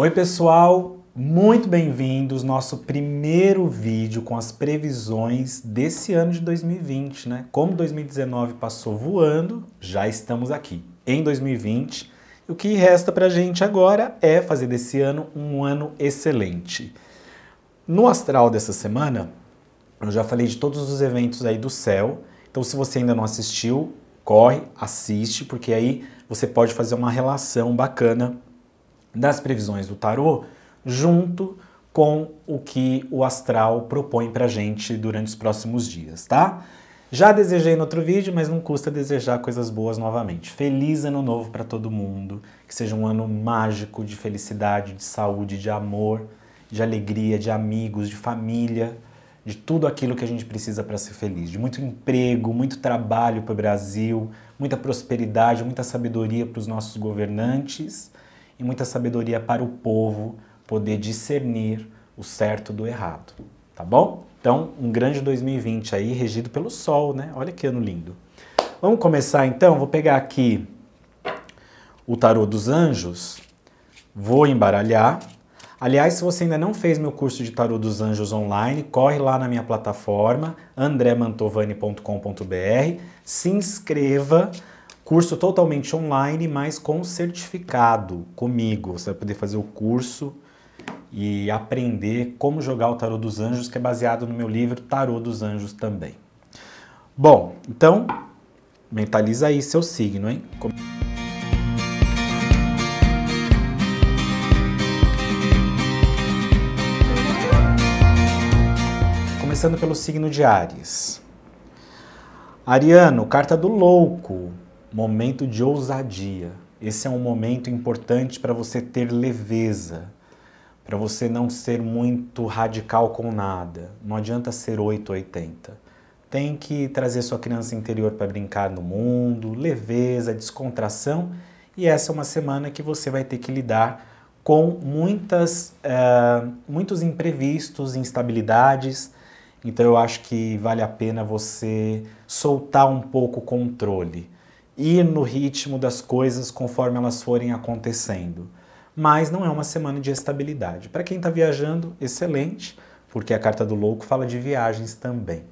Oi, pessoal, muito bem-vindos. Nosso primeiro vídeo com as previsões desse ano de 2020, né? Como 2019 passou voando, já estamos aqui em 2020. O que resta para a gente agora é fazer desse ano um ano excelente. No astral dessa semana, eu já falei de todos os eventos aí do céu. Então, se você ainda não assistiu, corre, assiste, porque aí você pode fazer uma relação bacana das previsões do tarô junto com o que o astral propõe para gente durante os próximos dias, tá? Já desejei no outro vídeo, mas não custa desejar coisas boas novamente. Feliz ano novo para todo mundo, que seja um ano mágico de felicidade, de saúde, de amor, de alegria, de amigos, de família, de tudo aquilo que a gente precisa para ser feliz, de muito emprego, muito trabalho para o Brasil, muita prosperidade, muita sabedoria para os nossos governantes e muita sabedoria para o povo poder discernir o certo do errado, tá bom? Então, um grande 2020 aí regido pelo sol, né? Olha que ano lindo. Vamos começar então, vou pegar aqui o tarô dos anjos, vou embaralhar. Aliás, se você ainda não fez meu curso de tarô dos anjos online, corre lá na minha plataforma andremantovani.com.br, se inscreva Curso totalmente online, mas com certificado comigo. Você vai poder fazer o curso e aprender como jogar o Tarô dos Anjos, que é baseado no meu livro Tarô dos Anjos também. Bom, então mentaliza aí seu signo, hein? Começando pelo signo de Ares. Ariano, carta do louco momento de ousadia. Esse é um momento importante para você ter leveza, para você não ser muito radical com nada. Não adianta ser 880. Tem que trazer sua criança interior para brincar no mundo, leveza, descontração. E essa é uma semana que você vai ter que lidar com muitas, uh, muitos imprevistos, instabilidades. Então eu acho que vale a pena você soltar um pouco o controle ir no ritmo das coisas conforme elas forem acontecendo. Mas não é uma semana de estabilidade. Para quem está viajando, excelente, porque a carta do louco fala de viagens também.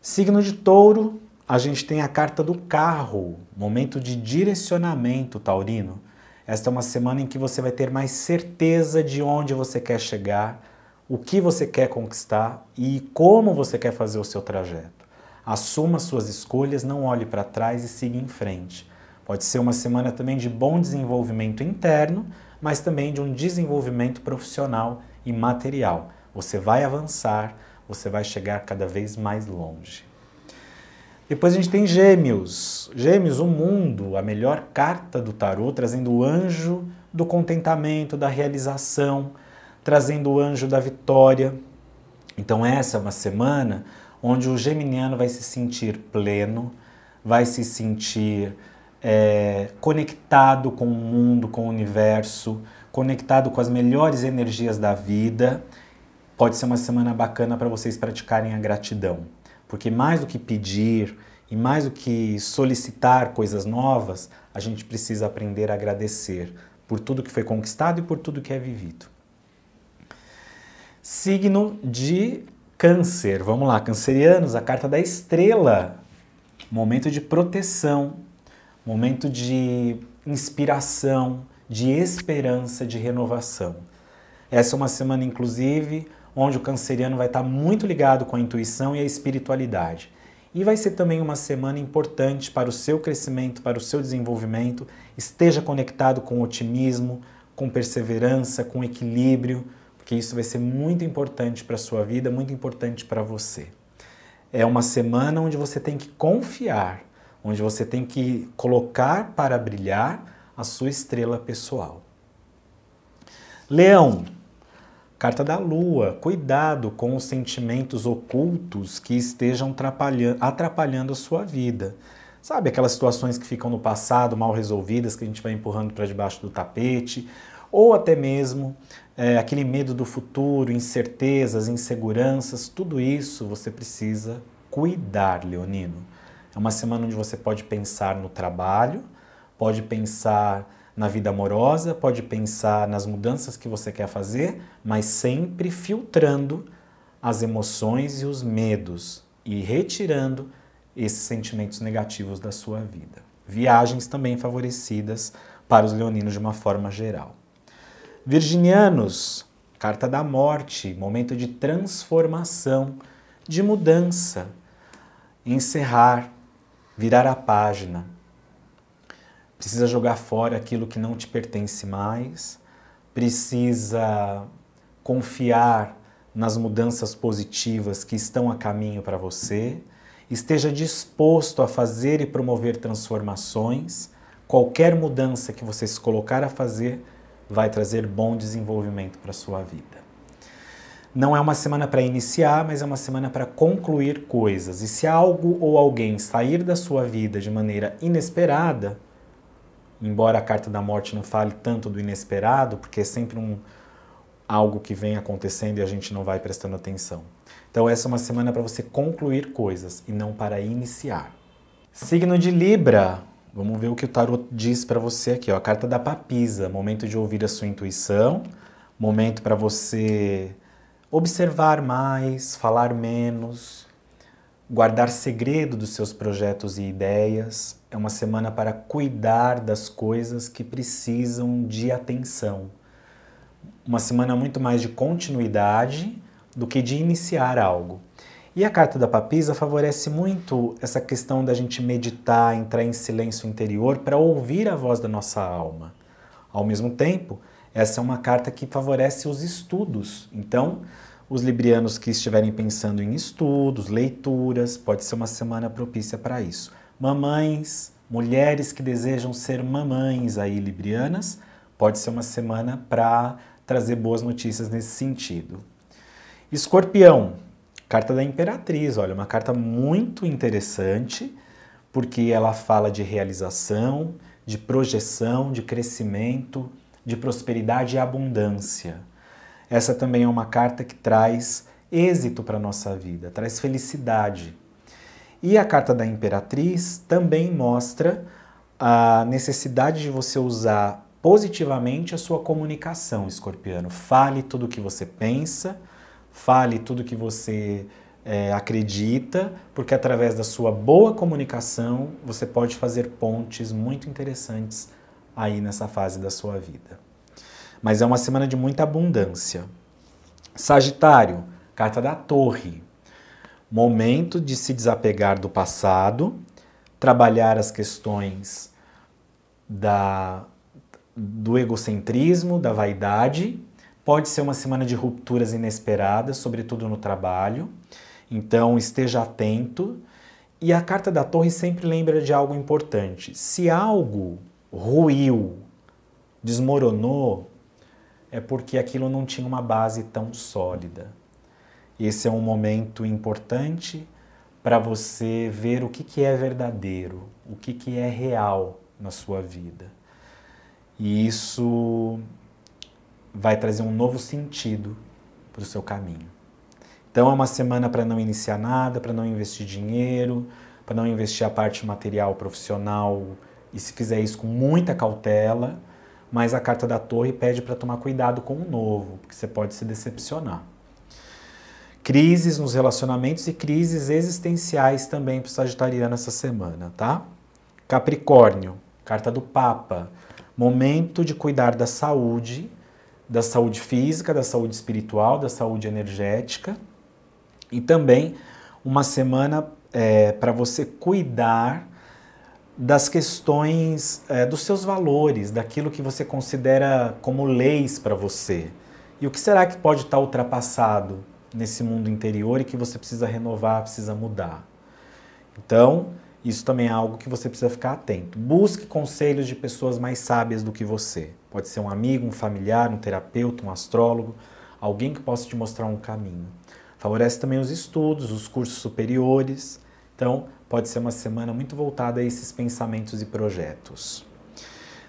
Signo de touro, a gente tem a carta do carro, momento de direcionamento taurino. Esta é uma semana em que você vai ter mais certeza de onde você quer chegar, o que você quer conquistar e como você quer fazer o seu trajeto. Assuma suas escolhas, não olhe para trás e siga em frente. Pode ser uma semana também de bom desenvolvimento interno, mas também de um desenvolvimento profissional e material. Você vai avançar, você vai chegar cada vez mais longe. Depois a gente tem Gêmeos. Gêmeos, o mundo, a melhor carta do tarô, trazendo o anjo do contentamento, da realização, trazendo o anjo da vitória. Então, essa é uma semana onde o geminiano vai se sentir pleno, vai se sentir é, conectado com o mundo, com o universo, conectado com as melhores energias da vida. Pode ser uma semana bacana para vocês praticarem a gratidão, porque mais do que pedir e mais do que solicitar coisas novas, a gente precisa aprender a agradecer por tudo que foi conquistado e por tudo que é vivido. Signo de Câncer, vamos lá, cancerianos, a carta da estrela. Momento de proteção, momento de inspiração, de esperança, de renovação. Essa é uma semana, inclusive, onde o canceriano vai estar muito ligado com a intuição e a espiritualidade. E vai ser também uma semana importante para o seu crescimento, para o seu desenvolvimento. Esteja conectado com otimismo, com perseverança, com equilíbrio, que isso vai ser muito importante para a sua vida, muito importante para você. É uma semana onde você tem que confiar, onde você tem que colocar para brilhar a sua estrela pessoal. Leão, carta da lua, cuidado com os sentimentos ocultos que estejam atrapalhando, atrapalhando a sua vida. Sabe aquelas situações que ficam no passado mal resolvidas, que a gente vai empurrando para debaixo do tapete, ou até mesmo é, aquele medo do futuro, incertezas, inseguranças, tudo isso você precisa cuidar, Leonino. É uma semana onde você pode pensar no trabalho, pode pensar na vida amorosa, pode pensar nas mudanças que você quer fazer, mas sempre filtrando as emoções e os medos e retirando esses sentimentos negativos da sua vida. Viagens também favorecidas para os leoninos de uma forma geral. Virginianos, carta da morte, momento de transformação, de mudança, encerrar, virar a página. Precisa jogar fora aquilo que não te pertence mais, precisa confiar nas mudanças positivas que estão a caminho para você, esteja disposto a fazer e promover transformações. Qualquer mudança que você se colocar a fazer vai trazer bom desenvolvimento para a sua vida. Não é uma semana para iniciar, mas é uma semana para concluir coisas. E se algo ou alguém sair da sua vida de maneira inesperada, embora a carta da morte não fale tanto do inesperado, porque é sempre um algo que vem acontecendo e a gente não vai prestando atenção. Então essa é uma semana para você concluir coisas e não para iniciar. Signo de Libra. Vamos ver o que o tarot diz para você aqui, ó. A carta da papisa, momento de ouvir a sua intuição, momento para você observar mais, falar menos, guardar segredo dos seus projetos e ideias. É uma semana para cuidar das coisas que precisam de atenção. Uma semana muito mais de continuidade do que de iniciar algo. E a carta da papisa favorece muito essa questão da gente meditar, entrar em silêncio interior para ouvir a voz da nossa alma. Ao mesmo tempo, essa é uma carta que favorece os estudos. Então, os librianos que estiverem pensando em estudos, leituras, pode ser uma semana propícia para isso. Mamães, mulheres que desejam ser mamães aí librianas, pode ser uma semana para trazer boas notícias nesse sentido. Escorpião, carta da Imperatriz, olha, uma carta muito interessante, porque ela fala de realização, de projeção, de crescimento, de prosperidade e abundância. Essa também é uma carta que traz êxito para a nossa vida, traz felicidade. E a carta da Imperatriz também mostra a necessidade de você usar positivamente a sua comunicação, escorpiano. Fale tudo o que você pensa, fale tudo que você é, acredita, porque através da sua boa comunicação você pode fazer pontes muito interessantes aí nessa fase da sua vida mas é uma semana de muita abundância. Sagitário, carta da Torre. Momento de se desapegar do passado, trabalhar as questões da, do egocentrismo, da vaidade. Pode ser uma semana de rupturas inesperadas, sobretudo no trabalho. Então esteja atento. E a carta da Torre sempre lembra de algo importante. Se algo ruiu, desmoronou, é porque aquilo não tinha uma base tão sólida. Esse é um momento importante para você ver o que, que é verdadeiro, o que, que é real na sua vida. E isso vai trazer um novo sentido para o seu caminho. Então é uma semana para não iniciar nada, para não investir dinheiro, para não investir a parte material profissional e se fizer isso com muita cautela, mas a carta da torre pede para tomar cuidado com o novo, porque você pode se decepcionar. Crises nos relacionamentos e crises existenciais também para o Sagitariano essa semana, tá? Capricórnio, carta do Papa, momento de cuidar da saúde, da saúde física, da saúde espiritual, da saúde energética e também uma semana é, para você cuidar das questões é, dos seus valores, daquilo que você considera como leis para você. E o que será que pode estar ultrapassado nesse mundo interior e que você precisa renovar, precisa mudar? Então, isso também é algo que você precisa ficar atento. Busque conselhos de pessoas mais sábias do que você. Pode ser um amigo, um familiar, um terapeuta, um astrólogo, alguém que possa te mostrar um caminho. Favorece também os estudos, os cursos superiores. Então, pode ser uma semana muito voltada a esses pensamentos e projetos.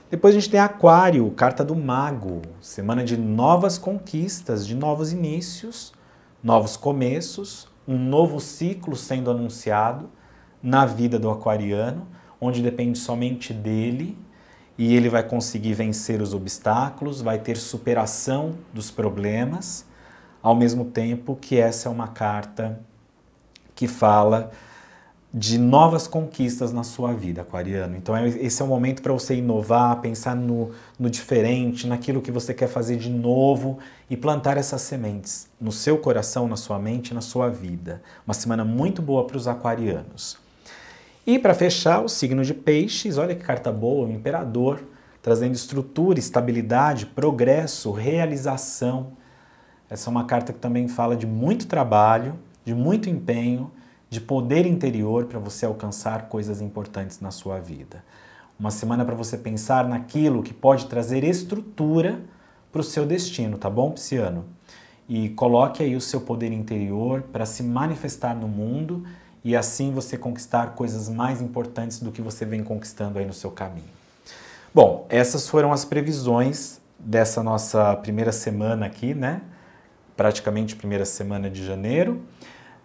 Depois a gente tem Aquário, carta do Mago, semana de novas conquistas, de novos inícios, novos começos, um novo ciclo sendo anunciado na vida do aquariano, onde depende somente dele e ele vai conseguir vencer os obstáculos, vai ter superação dos problemas, ao mesmo tempo que essa é uma carta que fala de novas conquistas na sua vida, aquariano. Então é, esse é o momento para você inovar, pensar no, no diferente, naquilo que você quer fazer de novo e plantar essas sementes no seu coração, na sua mente, na sua vida. Uma semana muito boa para os aquarianos. E para fechar, o signo de peixes, olha que carta boa, o imperador, trazendo estrutura, estabilidade, progresso, realização. Essa é uma carta que também fala de muito trabalho, de muito empenho, de poder interior para você alcançar coisas importantes na sua vida. Uma semana para você pensar naquilo que pode trazer estrutura para o seu destino, tá bom, Pisciano? E coloque aí o seu poder interior para se manifestar no mundo e assim você conquistar coisas mais importantes do que você vem conquistando aí no seu caminho. Bom, essas foram as previsões dessa nossa primeira semana aqui, né? Praticamente primeira semana de janeiro.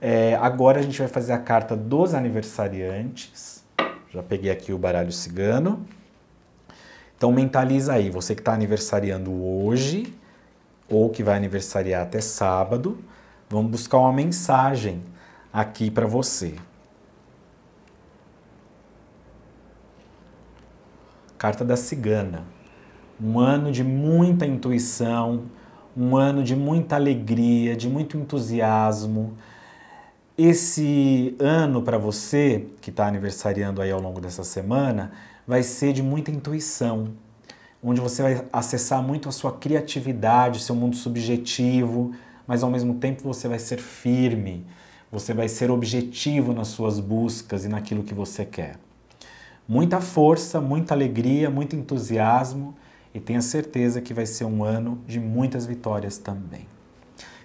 É, agora a gente vai fazer a carta dos aniversariantes. Já peguei aqui o baralho cigano. Então mentaliza aí, você que está aniversariando hoje ou que vai aniversariar até sábado, vamos buscar uma mensagem aqui para você. Carta da cigana. Um ano de muita intuição, um ano de muita alegria, de muito entusiasmo, esse ano para você, que está aniversariando aí ao longo dessa semana, vai ser de muita intuição, onde você vai acessar muito a sua criatividade, seu mundo subjetivo, mas ao mesmo tempo você vai ser firme, você vai ser objetivo nas suas buscas e naquilo que você quer. Muita força, muita alegria, muito entusiasmo e tenha certeza que vai ser um ano de muitas vitórias também.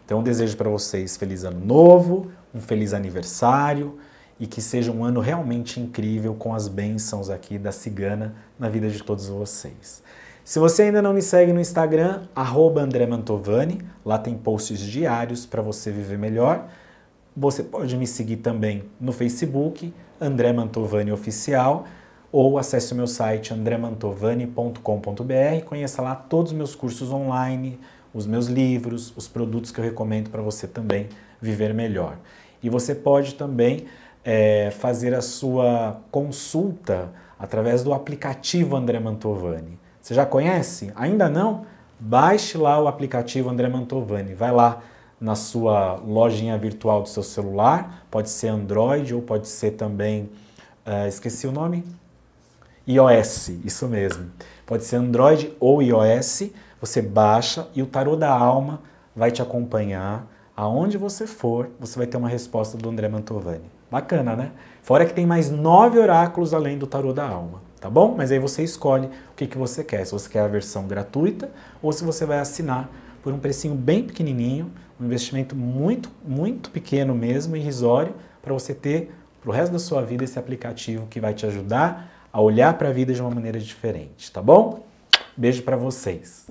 Então, desejo para vocês feliz ano novo, um feliz aniversário e que seja um ano realmente incrível com as bênçãos aqui da cigana na vida de todos vocês. Se você ainda não me segue no Instagram, André Mantovani, lá tem posts diários para você viver melhor. Você pode me seguir também no Facebook, André Mantovani Oficial, ou acesse o meu site andremantovani.com.br, conheça lá todos os meus cursos online, os meus livros, os produtos que eu recomendo para você também viver melhor. E você pode também é, fazer a sua consulta através do aplicativo André Mantovani. Você já conhece? Ainda não? Baixe lá o aplicativo André Mantovani. Vai lá na sua lojinha virtual do seu celular, pode ser Android ou pode ser também, uh, esqueci o nome? iOS, isso mesmo. Pode ser Android ou iOS. Você baixa e o Tarô da Alma vai te acompanhar aonde você for, você vai ter uma resposta do André Mantovani. Bacana, né? Fora que tem mais nove oráculos além do tarô da alma, tá bom? Mas aí você escolhe o que, que você quer, se você quer a versão gratuita ou se você vai assinar por um precinho bem pequenininho, um investimento muito, muito pequeno mesmo, irrisório, para você ter para o resto da sua vida esse aplicativo que vai te ajudar a olhar para a vida de uma maneira diferente, tá bom? Beijo para vocês.